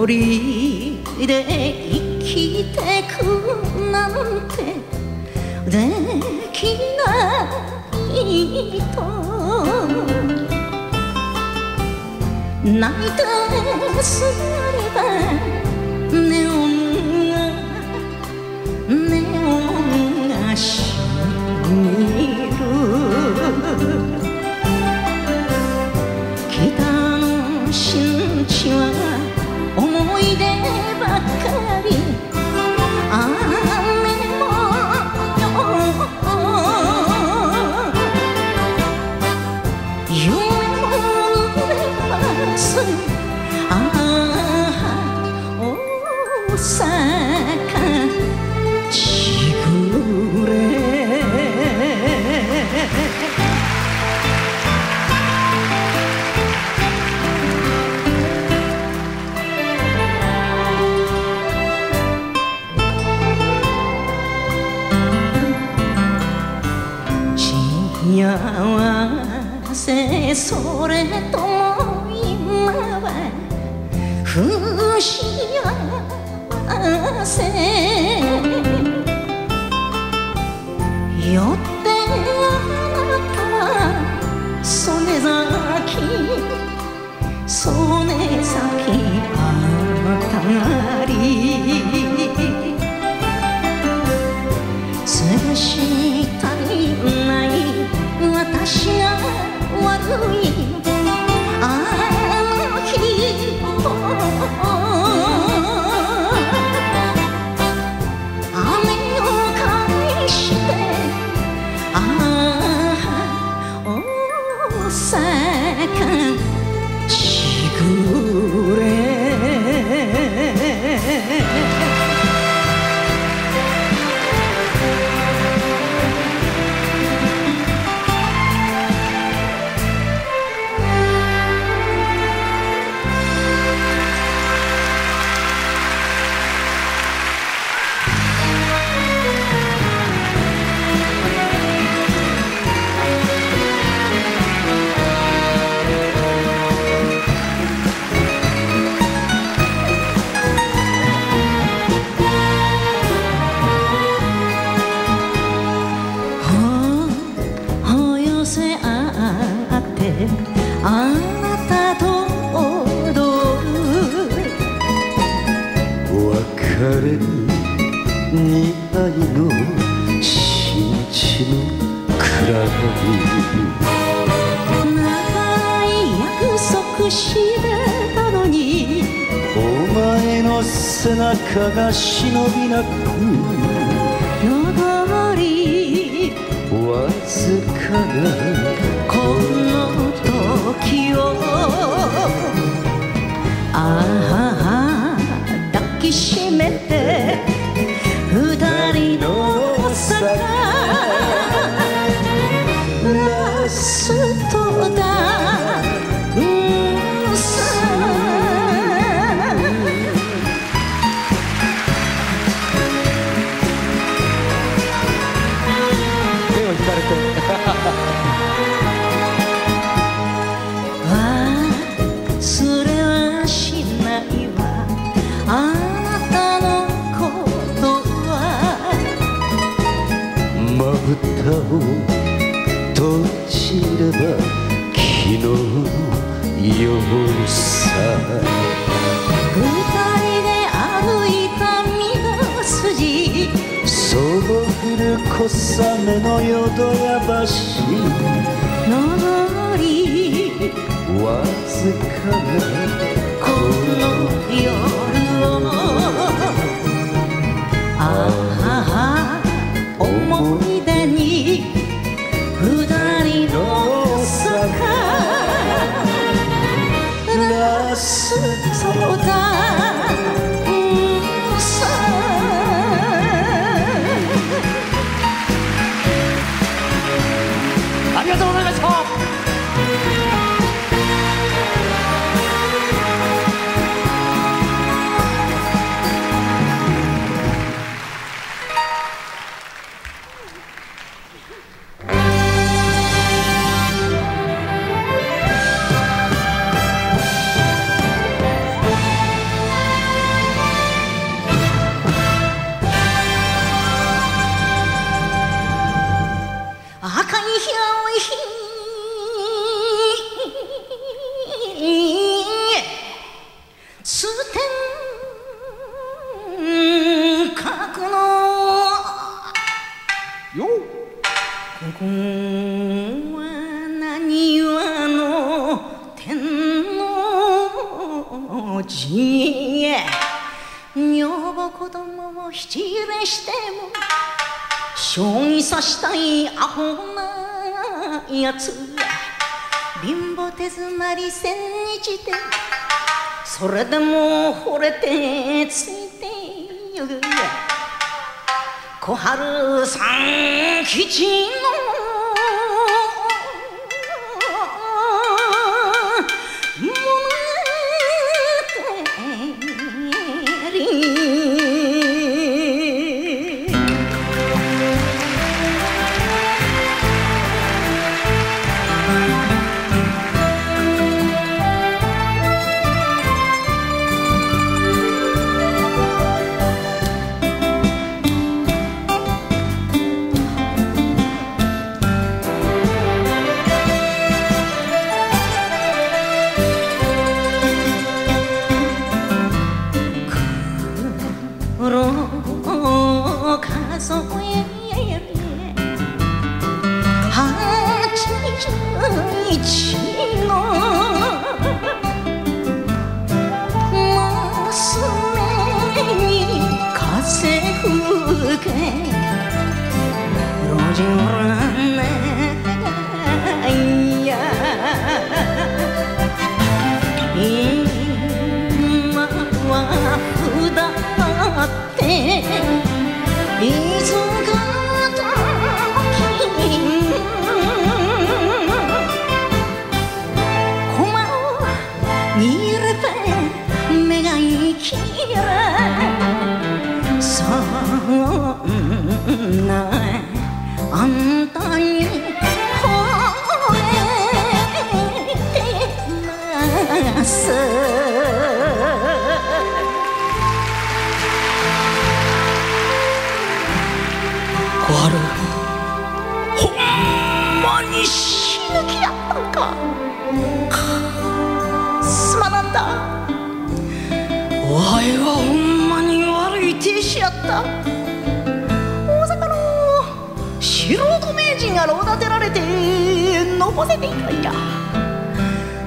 一人で生きてくなんてできないと泣いてすればネオンがネオンがしみる。北の新地はせ返し別れに似合いの新地の暗が長い約束してたのにりお前の背中が忍びなく上りわずかなしめてさ二人で歩いた道。筋そぼ降る小雨の淀屋橋。上りわずかなこの夜を。ああり房子供を七礼しても将棋指したいアホなやつ貧乏手詰まり千日でそれでも惚れてついてゆく小春さん吉。すまなんだ。わいはほんまに悪い亭主やった。大阪の素人名人がろう立てられてのぼせていたんや。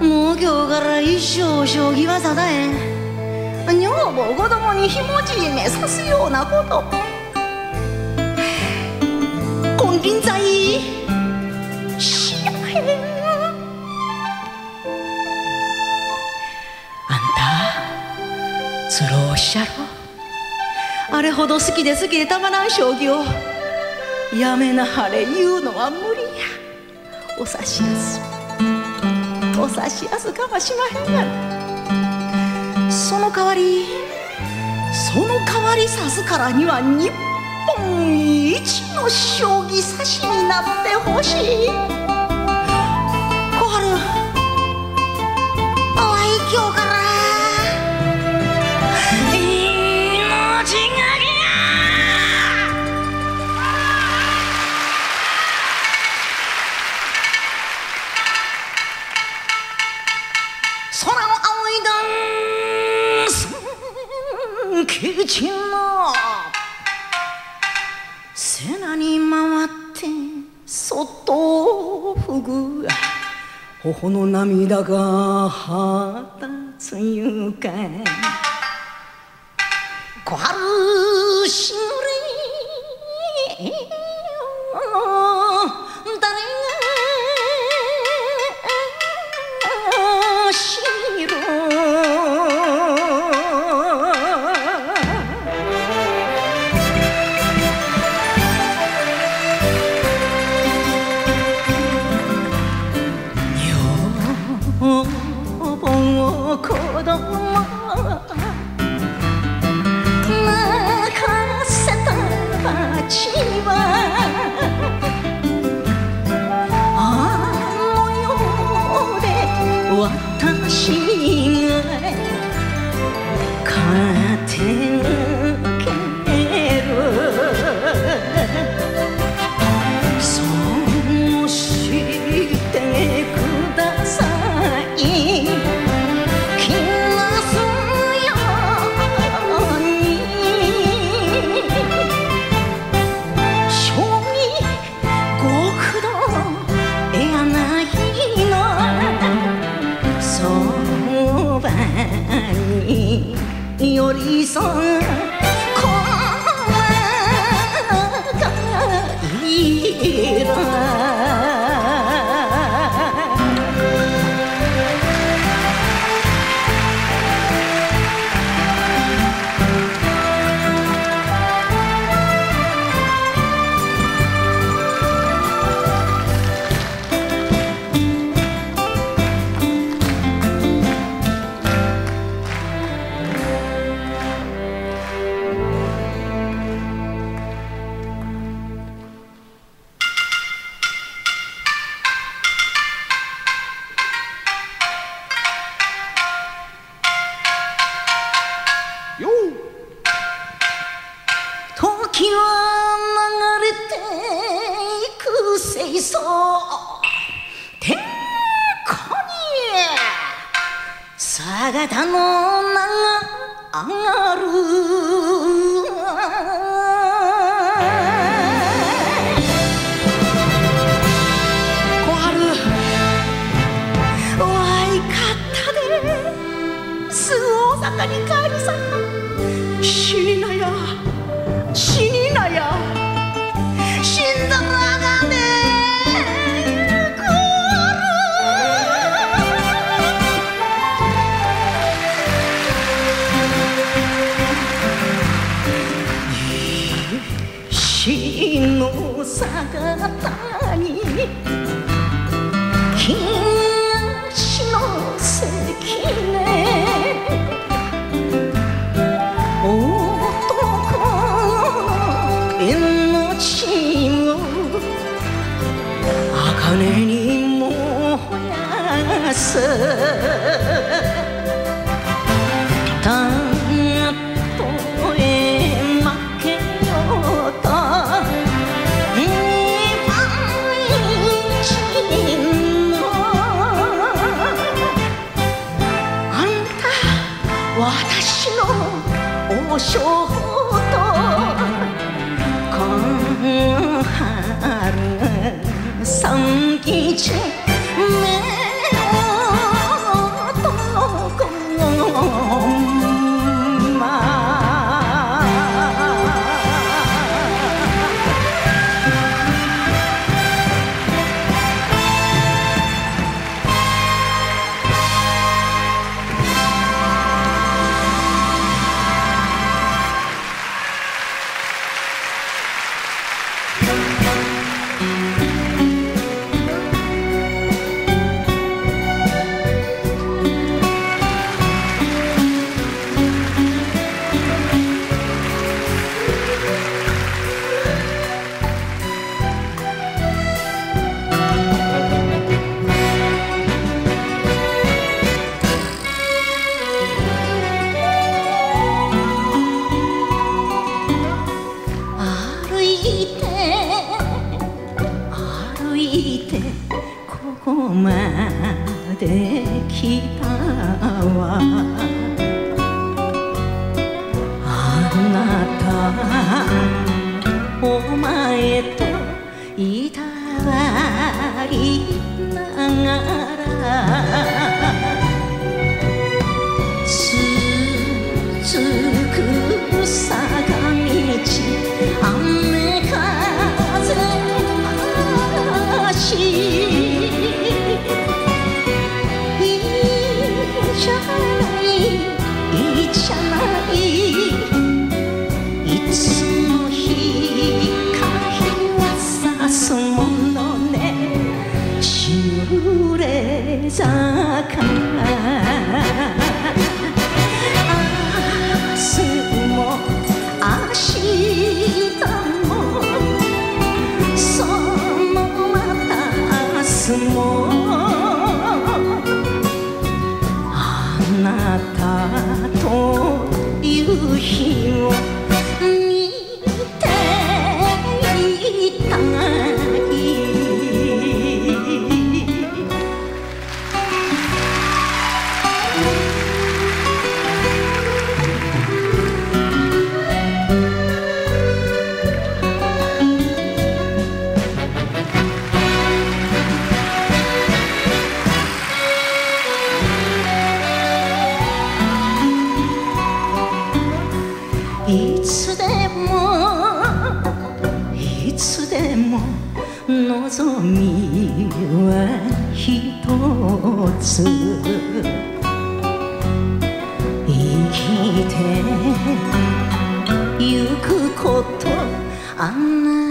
もう今日から一生将棋はさだえ女房子供にひもじい目さすようなこと。金輪際。しやへん。しゃろ。あれほど好きで好きでたまらん将棋を。やめなはれ言うのは無理や。お察しやす。お察しやすかもしまへんがな。その代わりその代わり指すからには日本一の将棋指しになってほしい。小春おい今日から青いダンス基地の背中に回ってそっとふぐ頬の涙がはたつゆか小春しの姿てここまで来たわ。あなたお前といたわりながら。心。てゆくことあんな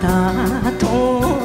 たと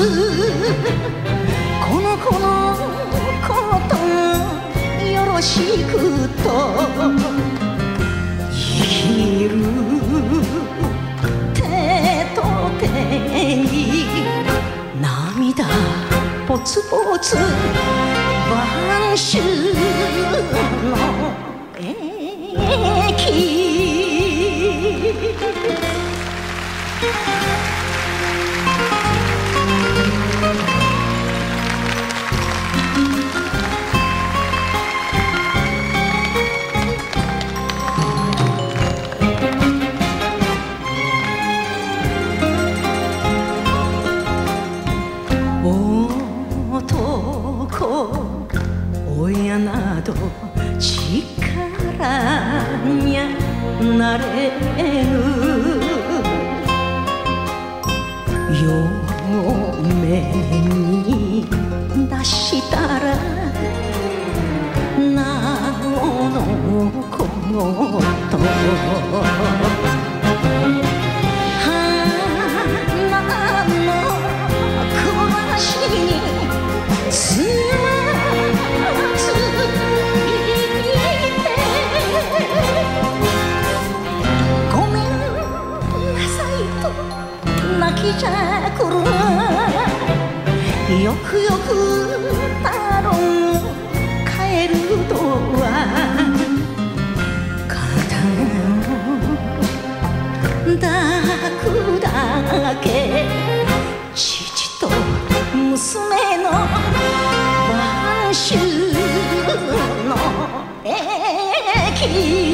この子のことよろしくと生きる手と手に涙ぽつぽつ晩秋の駅 Thank you. 사랑이야. 나를 key.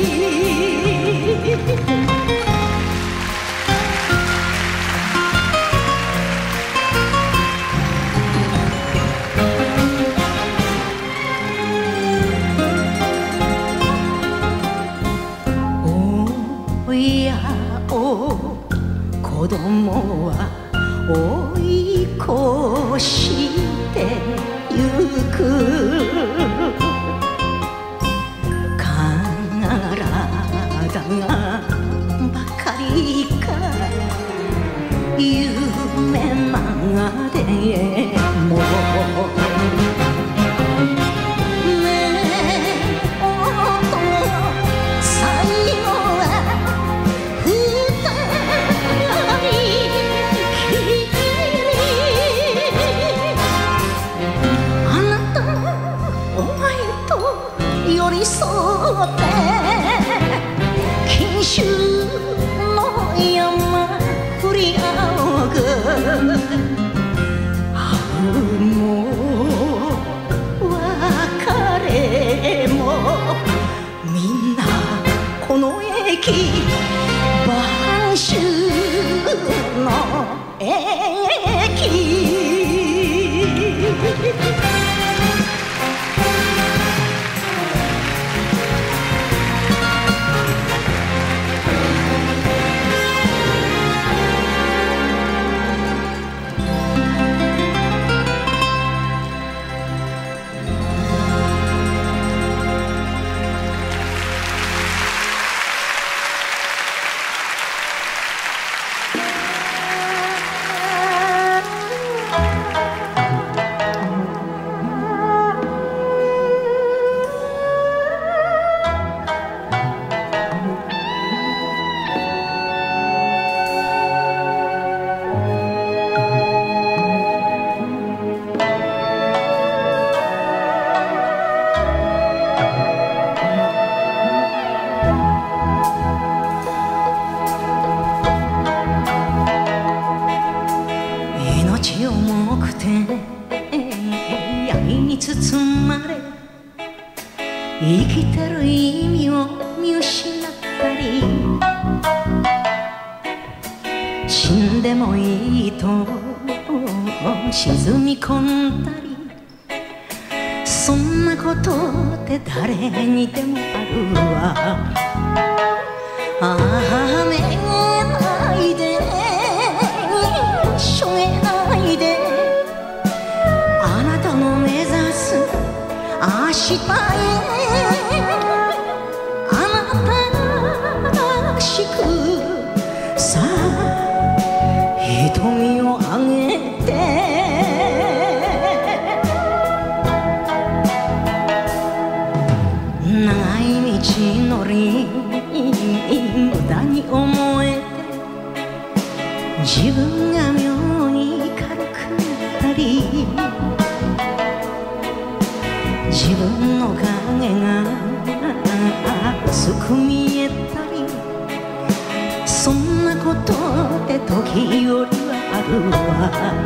She's pai 時よりはあるわ。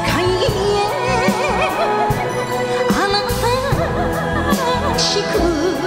界へ。あなたらしく